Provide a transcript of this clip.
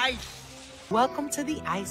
ice. Welcome to the ice